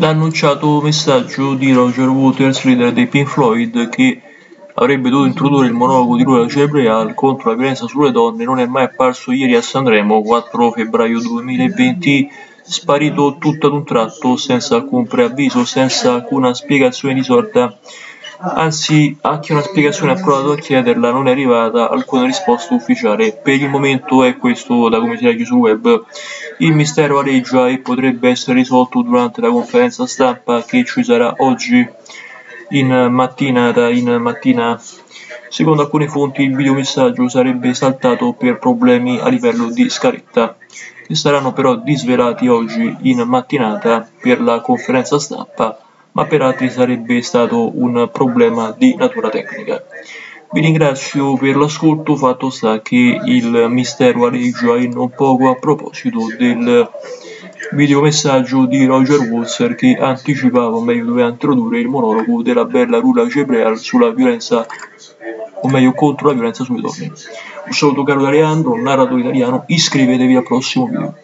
L'annunciato messaggio di Roger Waters, leader dei Pink Floyd, che avrebbe dovuto introdurre il monologo di Rula Cerebreal contro la violenza sulle donne, non è mai apparso ieri a Sanremo, 4 febbraio 2020, sparito tutto ad un tratto, senza alcun preavviso, senza alcuna spiegazione di sorta Anzi, anche una spiegazione ha provato a chiederla, non è arrivata alcuna risposta ufficiale. Per il momento è questo da come si legge sul web. Il mistero aleggia e potrebbe essere risolto durante la conferenza stampa che ci sarà oggi in mattinata. In mattina. Secondo alcune fonti il videomessaggio sarebbe saltato per problemi a livello di scaletta, che saranno però disvelati oggi in mattinata per la conferenza stampa ma per altri sarebbe stato un problema di natura tecnica. Vi ringrazio per l'ascolto, fatto sta che il mistero aleggia e non poco a proposito del videomessaggio di Roger Walzer che anticipava, o meglio doveva introdurre il monologo della bella Rula Gebreal sulla violenza, o meglio contro la violenza sulle donne. Un saluto caro da Leandro, narratore italiano, iscrivetevi al prossimo video.